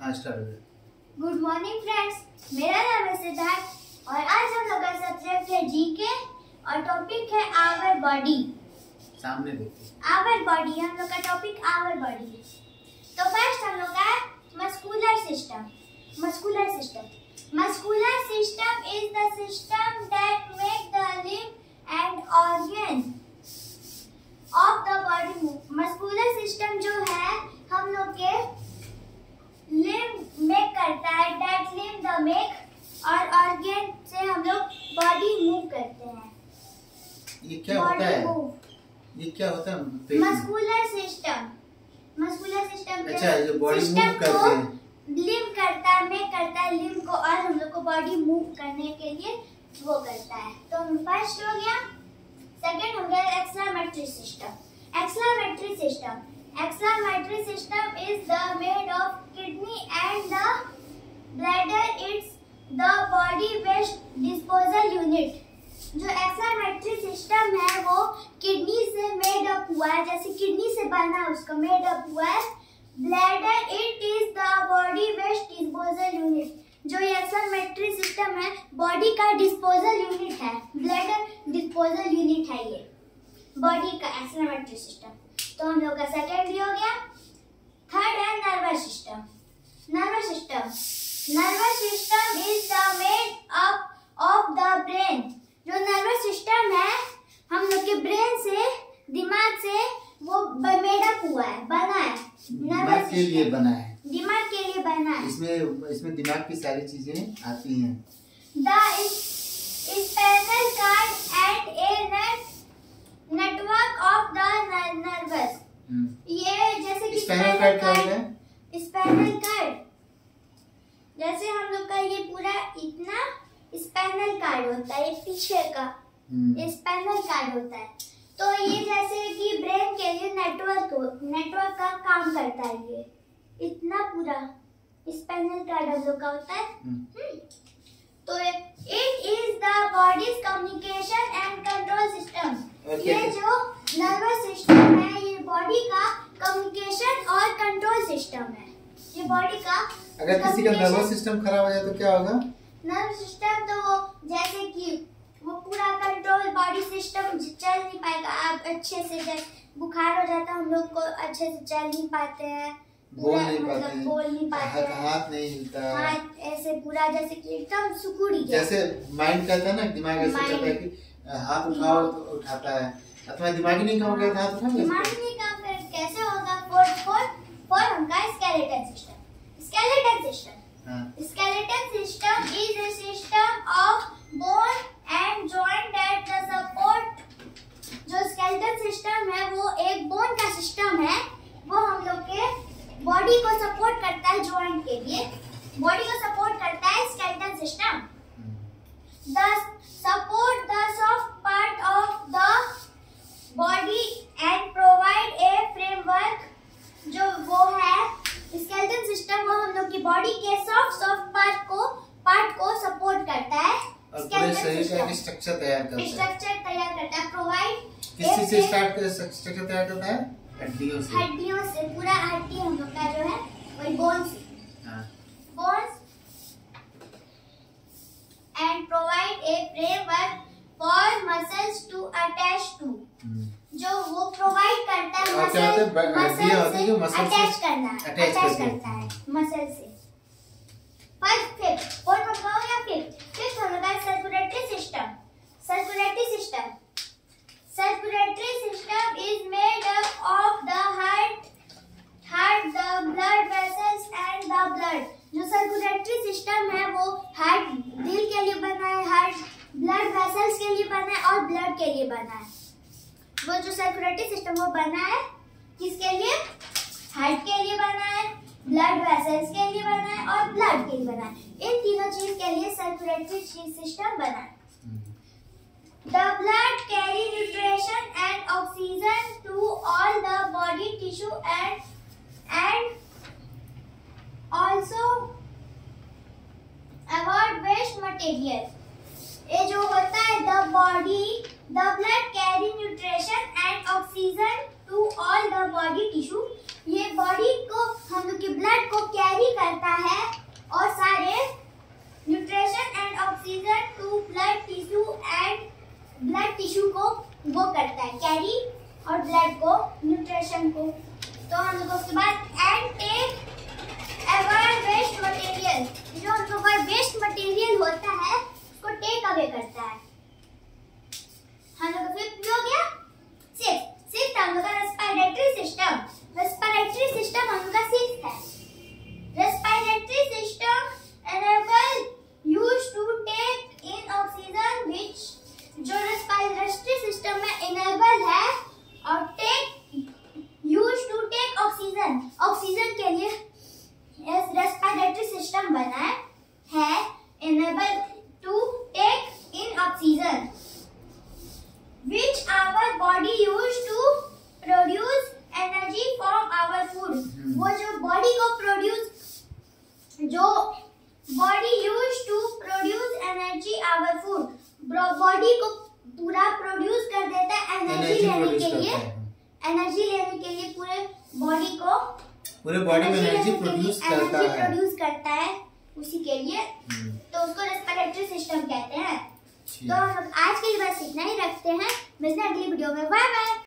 हाँ start good morning friends मेरा नाम है सिद्धार्थ और आज हम लोग का सब्जेक्ट है जीके और टॉपिक है आवर बॉडी सामने देखिए। आवर बॉडी हम लोग का टॉपिक आवर बॉडी है। तो फ़र्स्ट हम लोग का muscular system muscular system muscular system is the system that make the limb and organ of the body move muscular system जो है हम लोग के लिम्ब मेक करता है दैट लिम्ब द मेक और ऑर्गन से हम लोग बॉडी मूव करते हैं ये क्या होता है? ये क्या होता है? मस्कुलर सिस्टम मस्कुलर सिस्टम अच्छा जो बॉडी मूव करते हैं। लिम्ब करता है मेक करता है लिम्ब को और हम लोग को बॉडी मूव करने के लिए वो करता है। तो फ़र्स्ट हो गया। सेकंड हो गया excretory system excretory system excretory system is the made of kidney and the bladder it's the body waste disposal unit जो एक्सलामेट्री सिस्टम है वो किडनी से मेड अप हुआ है, जैसे किडनी से बना है, उसका मेड अप हुआ है। Bladder it is the body waste disposal unit जो ये एक्सलामेट्री सिस्टम है बॉडी का डिस्पोजल यूनिट है। ब्लैडर डिस्पोजल यूनिट है ये। बॉडी का एक्सलामेट्री सिस्टम तो हम लोग का सेकेंड भी हो गया। थर्ड है nervous system nervous system nervous system is the made up of the brain जो नर्वस सिस्टम है हम लोग के ब्रेन से दिमाग से वो मेड अप हुआ है बना है दिमाग के लिए बना है। दिमाग के लिए बना है। इसमें इसमें दिमाग की सारी चीज़ें आती हैं। The spinal cord and a network of the nervous hmm. ये जैसे कि स्पाइनल कार्ड क्या होता है? स्पाइनल कार्ड जैसे हम लोग का ये पूरा इतना स्पाइनल कार्ड होता है पीछे का। हम्म। स्पाइनल कार्ड होता है। तो ये जैसे कि ब्रेन के लिए नेटवर्क नेटवर्क का काम करता है ये इतना पूरा स्पाइनल कार्ड का होता है हम्म। हम्म। तो it is the body's communication and control system Okay. ये जो नर्वस सिस्टम है ये बॉडी का कम्युनिकेशन और कंट्रोल सिस्टम है ये बॉडी का अगर किसी का नर्वस सिस्टम खराब हो जाए तो क्या होगा नर्व सिस्टम तो जैसे कि वो पूरा कंट्रोल बॉडी सिस्टम आप अच्छे से जैसे बुखार हो जाता है हम लोग को अच्छे से चल नहीं पाते हैं। बोल नहीं मतलब पाते बोल नहीं पाते हाथ हाथ नहीं हिलता। हाथ ऐसे पूरा जैसे कि एकदम सुकुड़ जैसे। माइंड कहता है ना दिमाग ऐसे है कि हाथ उठाओ तो उठाता है। अथवा दिमाग ही नहीं काम करता हाथ उठा दिमाग सकते नहीं काम कर कैसे होगा? फोर फोर फोर उनका स्केलेटन सिस्टम स्केलेटन सिस्टम हाँ। Skeleton system is a system system है वो हम लोग के बॉडी को सपोर्ट करता है joint के लिए। Body को support करता है skeleton system the support the soft part of the body and provide a framework जो वो है स्केलेटन सिस्टम वो हम लोग की बॉडी के सॉफ्ट सॉफ्ट पार्ट को पार्ट को सपोर्ट करता है। स्ट्रक्चर तैयार करता है। स्ट्रक्चर तैयार करता है प्रोवाइड किस चीज़ से स्टार्ट स्ट्रक्चर तैयार करता है? हड्डियों से। हड्डियों से पूरा हड्डी हम लोग का जो है वही bones bones and provide a framework for muscles to attach hmm. जो वो प्रोवाइड करता है? मसल muscle से अटैच करना अटैच करता है। मसल से फ़र्स्ट फिफ्थ फोर्थ नंबर हो गया फिफ्थ फिफ्थ हम लोग का circulatory system circulatory system circulatory system is made up of the heart heart the blood vessels and the blood जो सर्कुलेटरी सिस्टम है वो हार्ट दिल के लिए बना है हार्ट ब्लड वेसल्स के लिए बना है और ब्लड के लिए बना है। वो जो सर्कुलेटरी सिस्टम वो बना है किसके लिए? हार्ट के लिए बना है ब्लड वेसल्स के लिए बना है और ब्लड के लिए बना है। इन तीनों चीज़ के लिए सर्कुलेटरी सिस्टम बना है। The blood carry nutrition and oxygen to all the body tissue and and also avoid waste material. ये जो होता है the body, the blood carry nutrition and oxygen to all the body tissue. ये body को हम लोग के blood को carry करता body use to produce energy our food body को पूरा प्रोड्यूस कर देता है एनर्जी एनर्जी लेने के लिए। एनर्जी लेने के लिए पूरे बॉडी को पूरे बॉडी में एनर्जी प्रोड्यूस करता है। प्रोड्यूस करता है उसी के लिए। हम्म, तो उसको रेस्पिरेटरी सिस्टम कहते हैं। तो हम आज के लिए बस इतना ही रखते हैं। मिलते हैं अगली वीडियो में। Bye bye